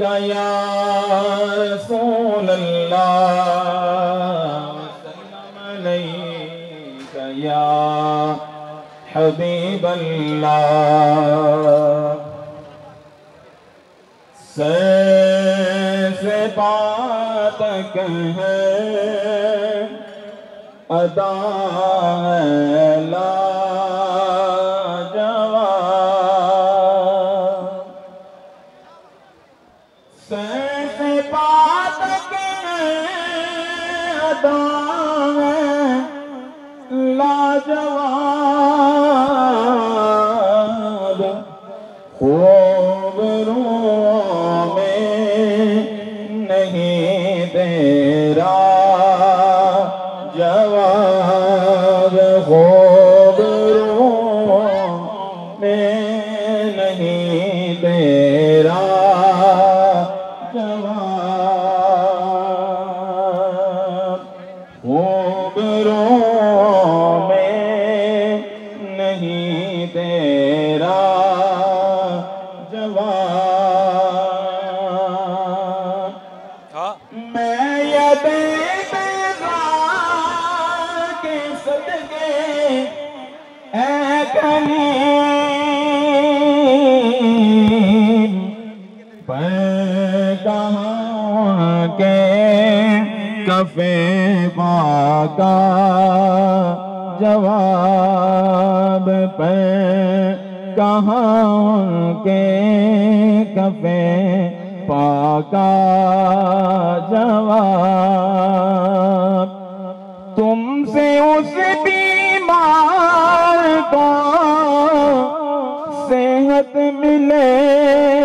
عليك يا رسول الله، وسلم عليك يا حبيب الله. سے بات ہے، ادا ہے لا الجواب هو کہاں کے کفے پاکا جواب پہ کہاں کے کفے پاکا جواب تم سے اس بیمار کو صحت ملے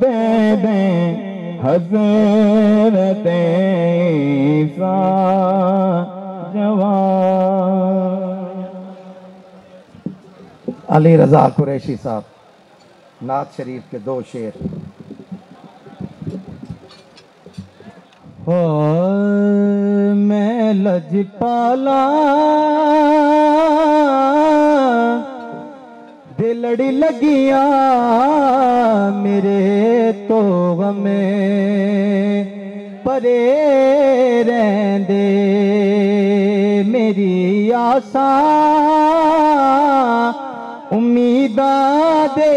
دے دیں حضرت عیسیٰ جواب علی رضا قریشی صاحب، نعت شریف کے دو شعر۔ میں لج پالا۔ دلڑی لگیاں میرے تو غمیں پرے رہندے میری آساں امیداں دے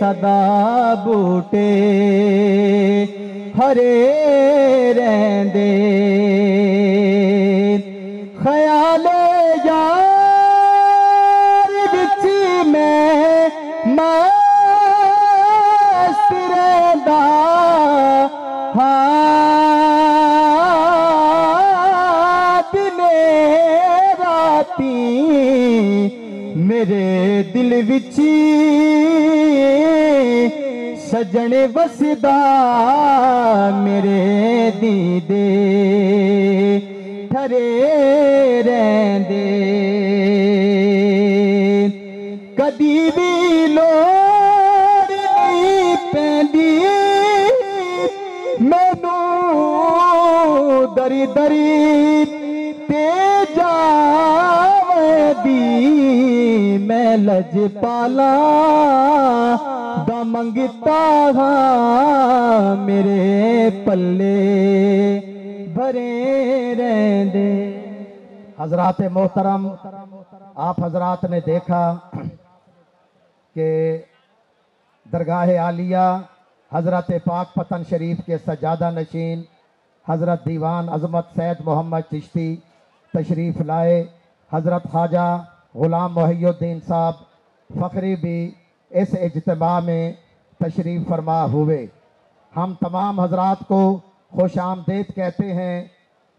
صدا بوٹے۔ ہرے رہندے۔ خیال میرے دل وچ سجن وسدا میرے دیدے ٹھرے رہندے کدی بھی لوڑ نہیں پیندی مینوں دری دری لج پالا دا منگتا ہاں میرے پلے بھرے رہندے حضرات محترم آپ حضرات نے دیکھا کہ درگاہ عالیہ حضرت پاک پتن شریف کے سجادہ نشین حضرت دیوان عظمت سید محمد چشتی تشریف لائے حضرت خواجہ غلام محی الدین صاحب فخری بھی اس اجتماع میں تشریف فرما ہوئے۔ ہم تمام حضرات کو خوش آمدید کہتے ہیں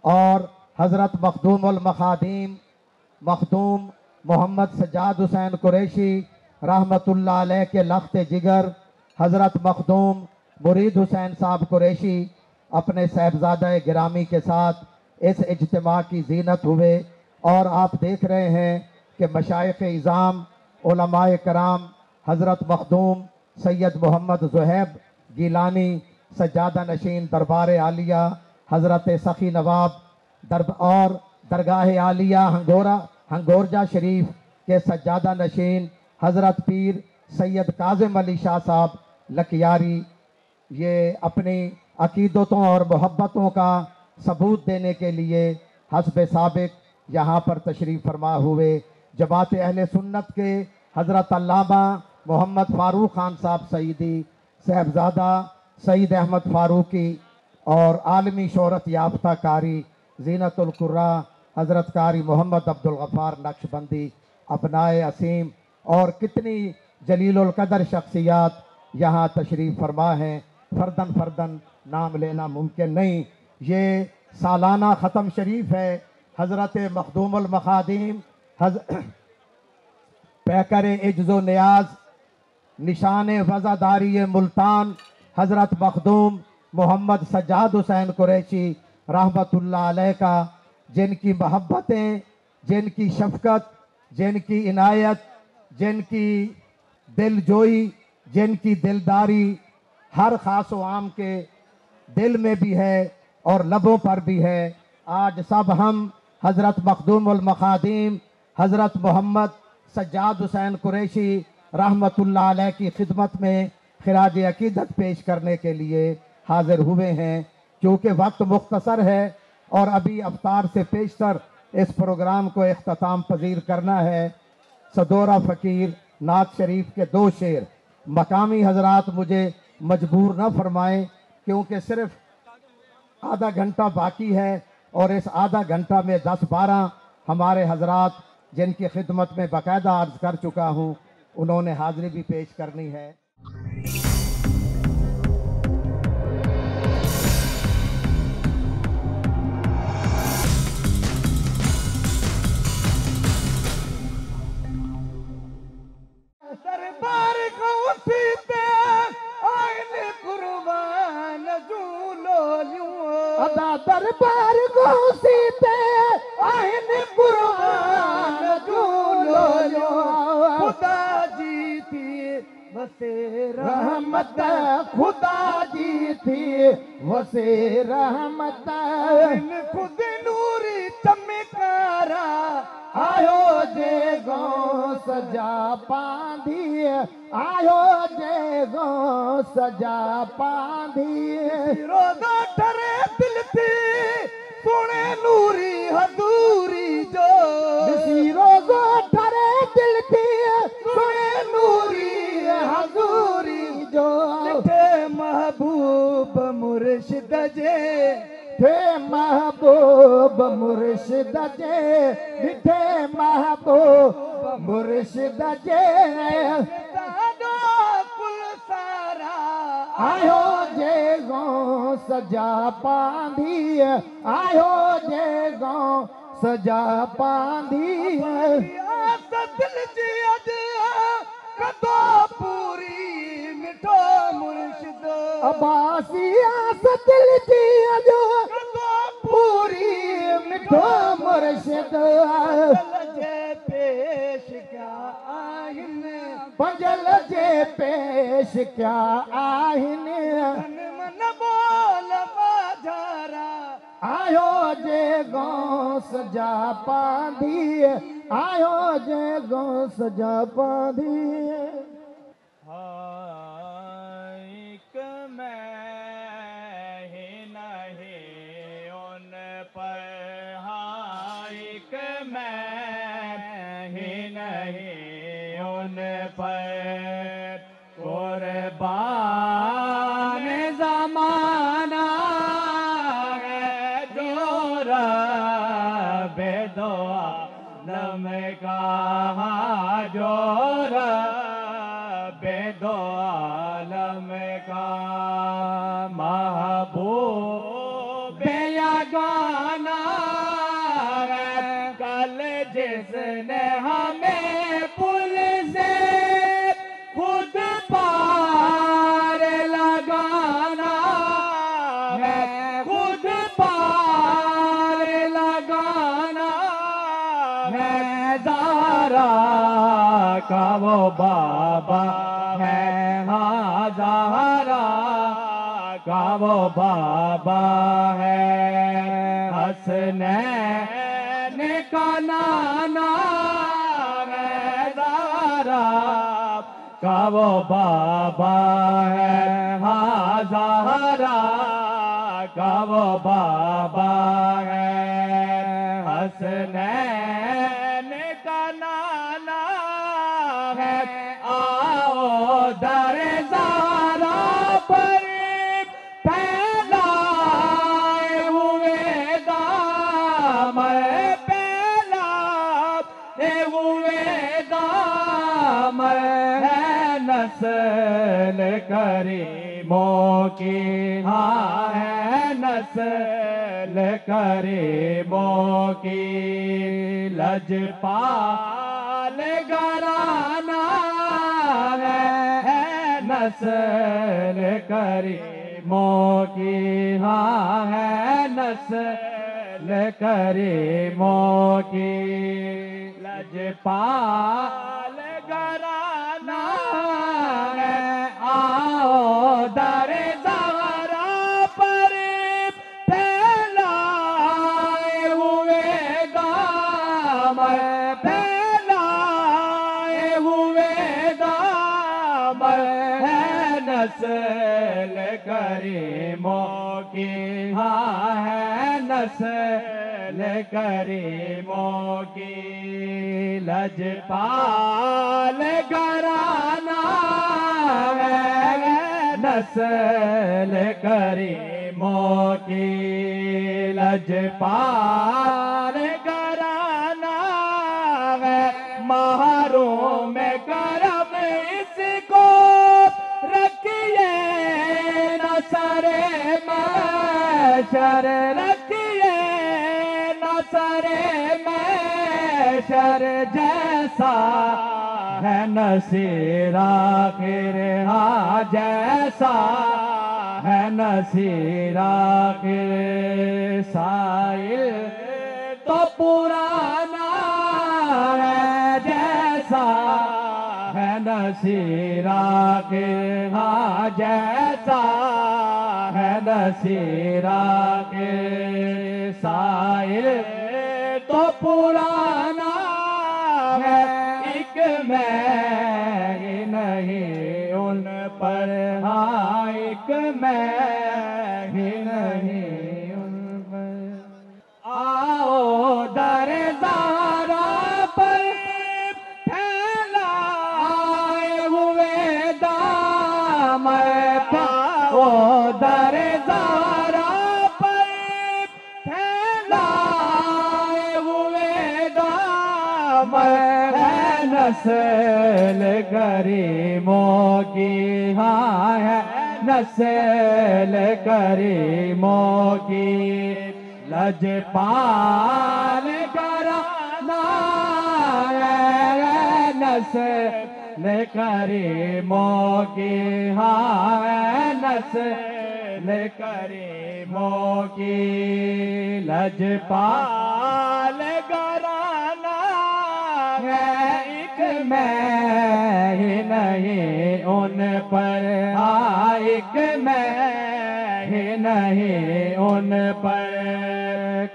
اور حضرت مخدوم المخادیم مخدوم محمد سجاد حسین قریشی رحمت اللہ علیہ کے لخت جگر، حضرت مخدوم مرید حسین صاحب قریشی اپنے صاحبزادہ گرامی کے ساتھ اس اجتماع کی زینت ہوئے۔ اور آپ دیکھ رہے ہیں کہ مشائق اظام علماء کرام، حضرت مخدوم سید محمد زہیب گیلانی، سجادہ نشین دربار عالیہ، حضرت سخی نواب درب اور درگاہ عالیہ ہنگورا ہنگورجا شریف کے سجادہ نشین، حضرت پیر سید کاظم علی شاہ صاحب لکیاری، یہ اپنی عقیدتوں اور محبتوں کا ثبوت دینے کے لیے حسب سابق یہاں پر تشریف فرما ہوئے۔ جماعت اہل سنت کے حضرت علامہ محمد فاروق خان صاحب سعیدی صاحبزادہ سعید احمد فاروقی اور عالمی شہرت یافتہ کاری زینت القرہ، حضرت کاری محمد عبدالغفار نقش بندی، ابنائے اسیم اور کتنی جلیل القدر شخصیات یہاں تشریف فرما ہیں۔ فردن فردن نام لینا ممکن نہیں۔ یہ سالانہ ختم شریف ہے۔ حضرت مخدوم المخادیم پیکر عجز و نیاز، نشان وزاداری ملتان، حضرت مخدوم محمد سجاد حسین قریشی رحمت اللہ علیہ کا، جن کی محبتیں، جن کی شفقت، جن کی عنایت، جن کی دل جوئی، جن کی دلداری ہر خاص و عام کے دل میں بھی ہے اور لبوں پر بھی ہے۔ آج سب ہم حضرت مخدوم المخادیم حضرت محمد سجاد حسین قریشی رحمت اللہ علیہ کی خدمت میں خراج عقیدت پیش کرنے کے لیے حاضر ہوئے ہیں۔ کیونکہ وقت مختصر ہے اور ابھی افطار سے پیشتر اس پروگرام کو اختتام پذیر کرنا ہے۔ صدورہ فقیر نعت شریف کے دو شعر۔ مقامی حضرات مجھے مجبور نہ فرمائیں کیونکہ صرف آدھا گھنٹہ باقی ہے اور اس آدھا گھنٹہ میں دس بارہ ہمارے حضرات جن کی خدمت میں باقاعدہ عرض کر چکا ہوں، انہوں نے حاضری بھی پیش کرنی ہے۔ مرشد جے ڈھے محبوب مرشد جے کل سارا آیو جے گو سجا پاندھی آیو جے گو سجا پاندھی دل جی اج کدو پوری مٹھو مٹھو مرشد جے پیش کیا آہن پنجل جے پیش کیا آہن من بول باجارا آیو جے گو سجا پاندھی آیو جے گو سجا جس نے ہمیں پل سے خود پار لگانا ہے خود پار لگانا ہے زارا کا وہ بابا ہے ہاں زہرا کا وہ بابا ہے۔ حسنین وہ بابا ہے۔ ہاں زہرا کا وہ بابا پھیلائے ہوئے دام ہے نسل کریموں کی ہاں ہے نسل کریموں کی۔ لجپال گرانا ہے نسل کریموں کی۔ لجپال گرانا محشر رکھیے نصر محشر جیسا ہے نصیر آخر ہاں جیسا ہے نصیر آخر سائل تو پرانا ہے جیسا ہے نصیر آخر ہاں جیسا ہے نصیر آخر سائل تو پرانا ہے ایک میں ہی نہیں ان پر ہاں ایک میں ہے نسل کریموں کی ہاں ہے نسل کریموں کی۔ لجپال کرانا ہے نسل کریموں کی ہاں ہے نسل کریموں کی۔ لجپال میں ہی نہیں ان پر ہاں ایک میں ہی نہیں ان پر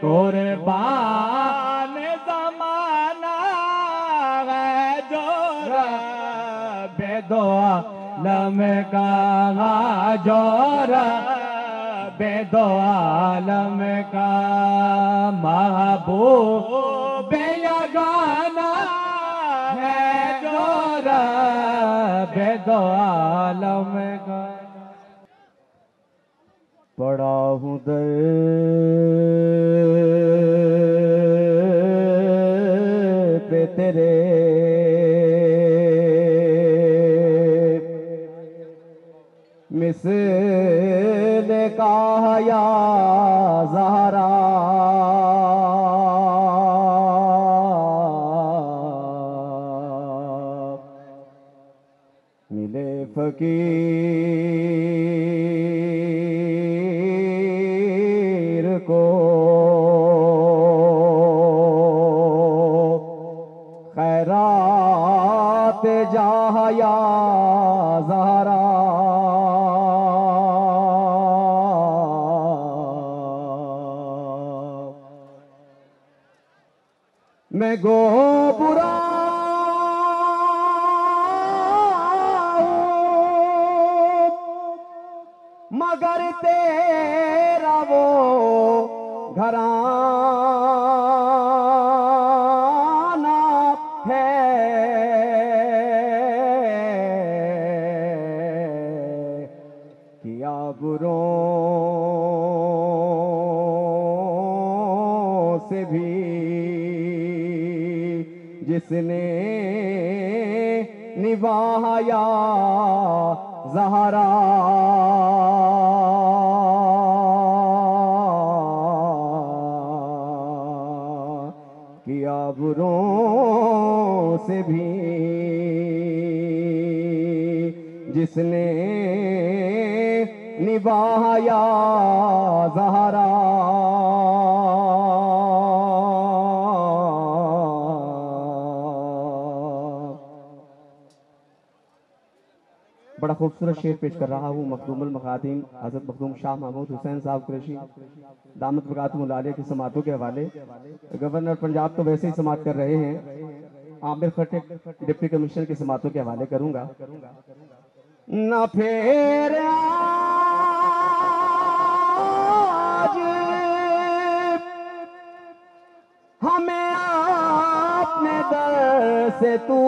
قربان زمانہ ہے جو رب دعا لم کا جو رب دعا لم کا محبوب یگانا رب دعا لم کا پڑا ہوں در پہ تیرے۔ مثل کہا یا فقیر کو خیرات یا زہرا میں گو کیا سے بھی جس نے نبایا زہرا خوبصورت شعر پیش کر رہا ہوں، مخدوم المخادم حضرت مخدوم شاہ محمود حسین صاحب قریشی، دامت بکات ملالیہ کی سماعتوں کے حوالے۔ گورنر پنجاب تو ویسے ہی سماعت کر رہے ہیں۔ عامر خٹک، ڈپٹی کمشنر کی سماعتوں کے حوالے کروں گا۔ نہ پھر آج ہمیں اپنے در سے تو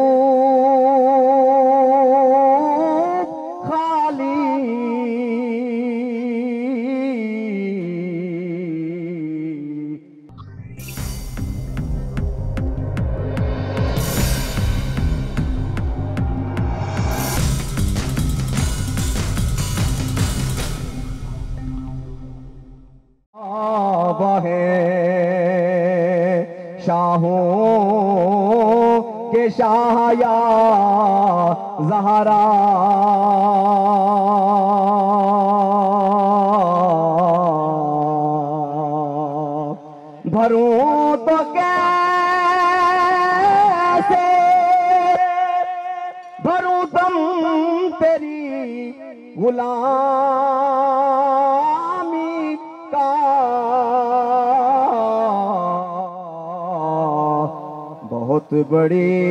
بڑی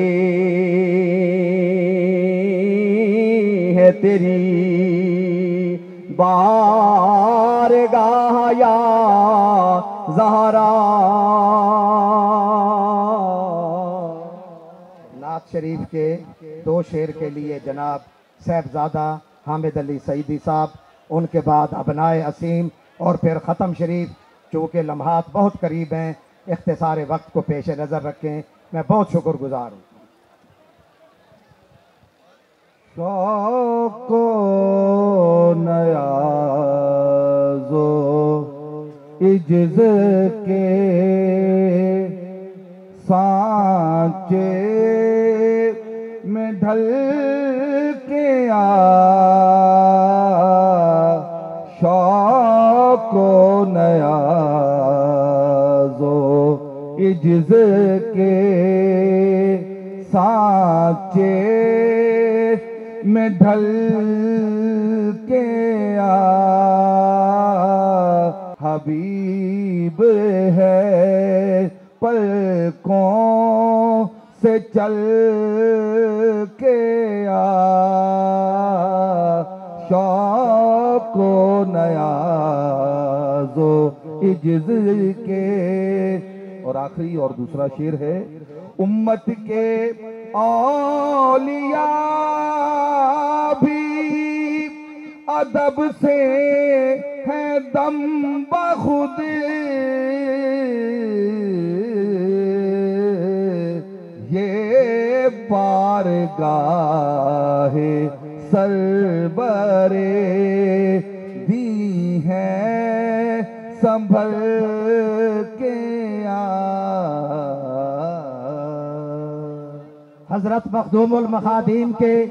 ہے تیری بارگاہ یا زہرا۔ نعت شریف کے دو شعر کے لیے جناب صاحبزادہ حامد علی سعیدی صاحب، ان کے بعد ابنائے اسیم اور پھر ختم شریف، چونکہ لمحات بہت قریب ہیں، اختصار وقت کو پیش نظر رکھیں۔ میں بہت شکر گزار ہوں۔ شوق کو نیازو عجز کے سانچے میں ڈھل کے آ عجز کے سانچے میں ڈھل کے آ، حبیب ہے پلکوں سے چل کے آ، شوق و نیاز و عجز کے اور آخری اور دوسرا شعر ہے، امت کے اولیاء بھی ادب سے ہے دم بخود۔ یہ بارگاہ سربرے دی ہیں، سنبھل حضرت مخدوم المخادیم کے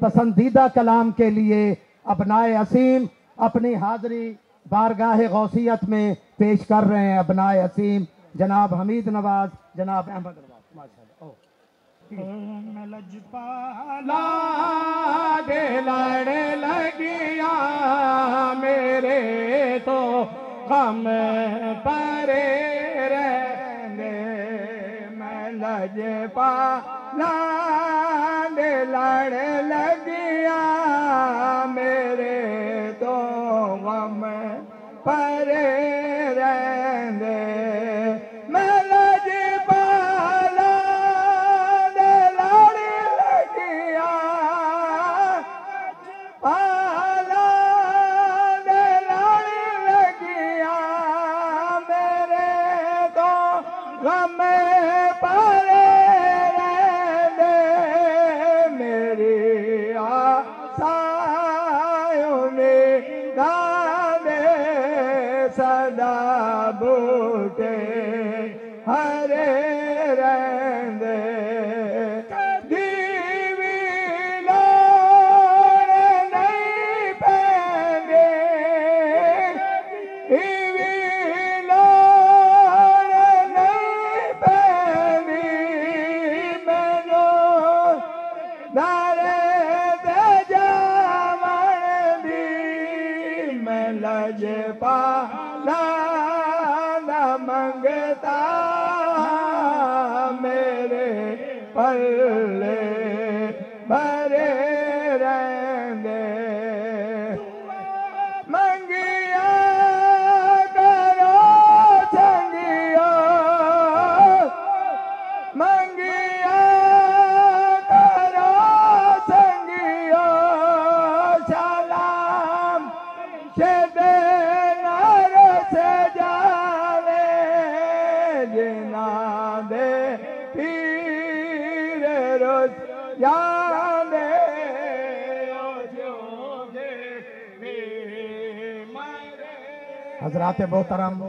پسندیدہ کلام کے لیے ابنائے اسیم اپنی حاضری بارگاہ غوثیت میں پیش کر رہے ہیں۔ ابنائے اسیم جناب حمید نواز، جناب احمد نواز۔ ماشاءاللہ۔ لجپالا دے لگیا میرے تو غم پرے رہنے میں لجپالا دے لڑ لگیا میرے جانے حضرات محترم،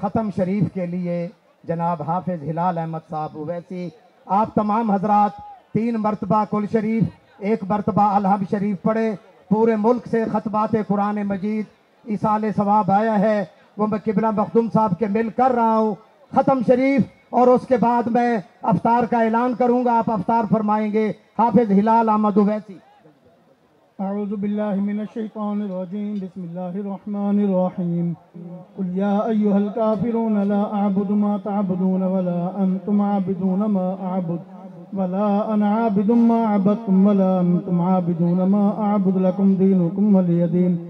ختم شریف کے لیے جناب حافظ ہلال احمد صاحب اویسی، آپ تمام حضرات تین مرتبہ کل شریف، ایک مرتبہ الحب شریف پڑھے۔ پورے ملک سے خطبات قرآن مجید اصال ثواب آیا ہے۔ وہ میں قبلہ مخدوم صاحب کے مل کر رہا ہوں۔ ختم شریف اور اس کے بعد میں افطار کا اعلان کروں گا، آپ افطار فرمائیں گے۔ حافظ ہلال احمد اویسی۔ أعوذ بالله من الشيطان الرجيم بسم الله الرحمن الرحيم قل يا أيها الكافرون لا أعبد ما تعبدون ولا أنتم عابدون ما أعبد ولا أنا عابد ما عبدتم ولا أنتم عابدون ما أعبد لكم دينكم ولي دين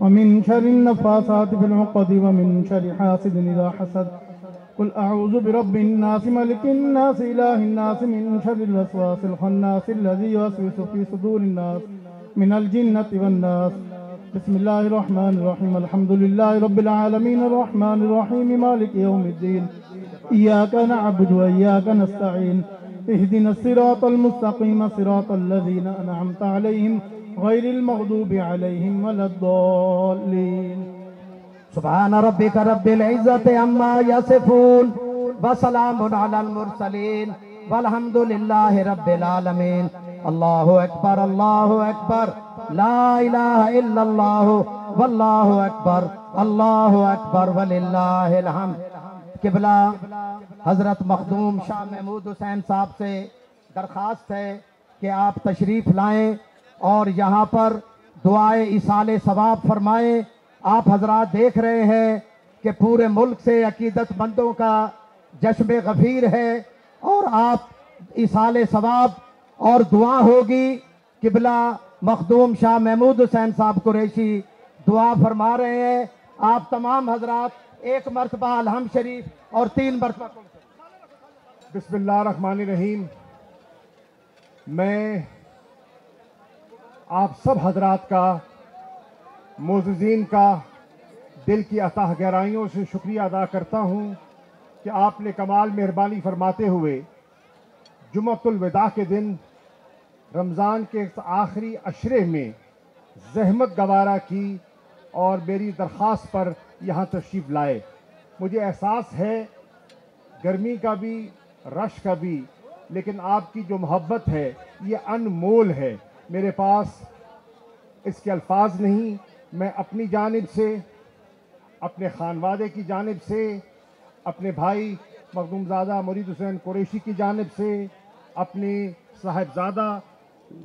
ومن شر النفاثات في العقد ومن شر حاسد إذا حسد. قل أعوذ برب الناس ملك الناس إله الناس من شر الوسواس الخناس الذي يوسوس في صدور الناس من الجنة والناس. بسم الله الرحمن الرحيم الحمد لله رب العالمين الرحمن الرحيم مالك يوم الدين. إياك نعبد وإياك نستعين اهدنا الصراط المستقيم صراط الذين أنعمت عليهم. غير المغضوب عليهم ولا الضالين. سبحان ربك رب العزة عما يصفون وسلام على المرسلين والحمد لله رب العالمين. الله أكبر الله أكبر. لا إله إلا الله والله أكبر، الله أكبر، ولله الحمد. قبلہ حضرت مخدوم شاہ محمود حسین صاحب سے درخواست ہے کہ آپ تشریف لائیں اور یہاں پر دعائے اصال ثواب فرمائیں آپ حضرات دیکھ رہے ہیں کہ پورے ملک سے عقیدت مندوں کا جشم غفیر ہے اور آپ اصال ثواب اور دعا ہوگی۔ قبلہ مخدوم شاہ محمود حسین صاحب قریشی دعا فرما رہے ہیں۔ آپ تمام حضرات ایک مرتبہ الحم شریف اور تین مرتبہ بسم اللہ الرحمن الرحیم۔ میں آپ سب حضرات کا، معززین کا دل کی عطا گہرائیوں سے شکریہ ادا کرتا ہوں کہ آپ نے کمال مہربانی فرماتے ہوئے جمعۃ الوداع کے دن رمضان کے آخری عشرے میں زحمت گوارا کی اور میری درخواست پر یہاں تشریف لائے۔ مجھے احساس ہے گرمی کا بھی، رش کا بھی، لیکن آپ کی جو محبت ہے، یہ انمول ہے۔ میرے پاس اس کے الفاظ نہیں، میں اپنی جانب سے، اپنے خانوادے کی جانب سے، اپنے بھائی مخدوم زادہ، مرید حسین قریشی کی جانب سے اپنی صاحبزادہ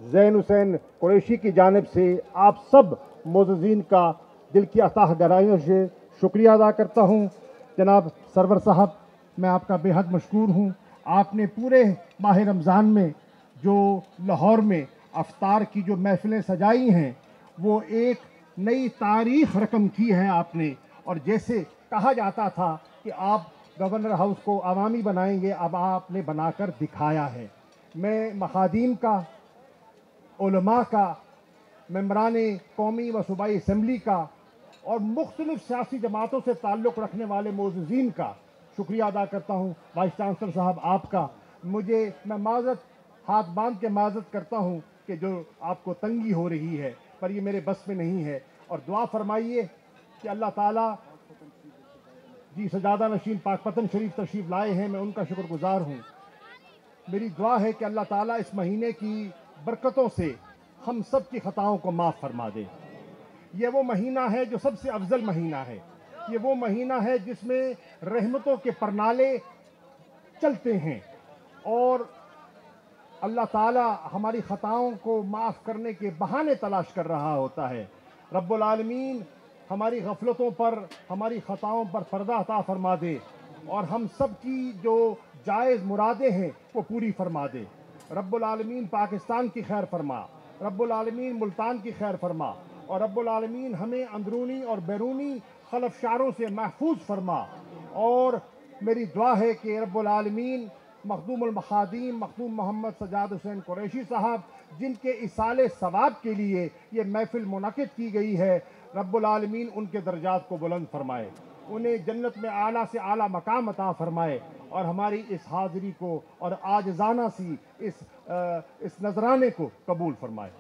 زین حسین قریشی کی جانب سے آپ سب معززین کا دل کی عطا گرائیوں سے شکریہ ادا کرتا ہوں۔ جناب سرور صاحب، میں آپ کا بے حد مشکور ہوں۔ آپ نے پورے ماہ رمضان میں جو لاہور میں افطار کی جو محفلیں سجائی ہیں، وہ ایک نئی تاریخ رقم کی ہے آپ نے۔ اور جیسے کہا جاتا تھا کہ آپ گورنر ہاؤس کو عوامی بنائیں گے، اب آپ نے بنا کر دکھایا ہے۔ میں مخادیم کا، علماء کا، ممبران قومی و صوبائی اسمبلی کا اور مختلف سیاسی جماعتوں سے تعلق رکھنے والے معززین کا شکریہ ادا کرتا ہوں۔ وائس چانسلر صاحب، آپ کا۔ مجھے، میں معذرت، ہاتھ باندھ کے معذرت کرتا ہوں کہ جو آپ کو تنگی ہو رہی ہے، پر یہ میرے بس میں نہیں ہے۔ اور دعا فرمائیے کہ اللہ تعالیٰ جی سجادہ نشین پاک پتن شریف تشریف لائے ہیں، میں ان کا شکر گزار ہوں۔ میری دعا ہے کہ اللہ تعالیٰ اس مہینے کی برکتوں سے ہم سب کی خطاؤں کو معاف فرما دے۔ یہ وہ مہینہ ہے جو سب سے افضل مہینہ ہے۔ یہ وہ مہینہ ہے جس میں رحمتوں کے پرنالے چلتے ہیں اور اللہ تعالیٰ ہماری خطاؤں کو معاف کرنے کے بہانے تلاش کر رہا ہوتا ہے۔ رب العالمین ہماری غفلتوں پر، ہماری خطاؤں پر پردہ عطا فرما دے اور ہم سب کی جو جائز مرادیں ہیں وہ پوری فرما دے۔ رب العالمین پاکستان کی خیر فرما۔ رب العالمین ملتان کی خیر فرما۔ اور رب العالمین ہمیں اندرونی اور بیرونی خلفشاروں سے محفوظ فرما۔ اور میری دعا ہے کہ رب العالمین مخدوم المخادیم مخدوم محمد سجاد حسین قریشی صاحب، جن کے اصال ثواب کے لیے یہ محفل منعقد کی گئی ہے، رب العالمین ان کے درجات کو بلند فرمائے، انہیں جنت میں اعلیٰ سے اعلیٰ مقام عطا فرمائے اور ہماری اس حاضری کو اور آجزانہ سی اس اس نذرانے کو قبول فرمائے۔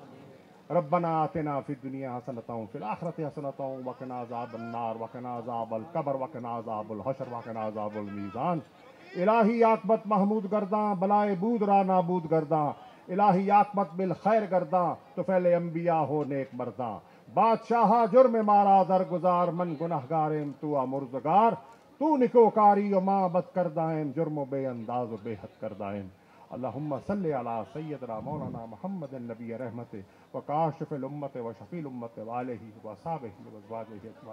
ربنا آتنا فی الدنیا حسنتاؤں فی الآخرت حسنتاؤں وقنا عذاب النار، وقنا عذاب القبر، وقنا عذاب الحشر، وقنا عذاب المیزان۔ الہی آقبت محمود گرداں، بلائے بود را نابود گرداں۔ الہی آقبت بالخیر گرداں، تو پہلے انبیاء ہو نیک مرداں۔ بادشاہ جرم مارا در گزار، من گناہگارم تو امرزگار۔ تو نکوکاری و ما بد کردائم جرم و بے انداز و بے حد کردائم اللہم صلی علی سیدنا مولانا محمد النبی رحمت و کاشف الامت و شفیل امت و آلہ و صحابہ و ازواجہ